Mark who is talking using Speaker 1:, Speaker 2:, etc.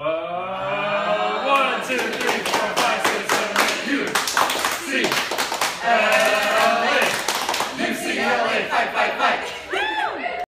Speaker 1: Uh, one, two, three, four, five, six, seven, eight. UCLA. UCLA. Fight, fight, fight.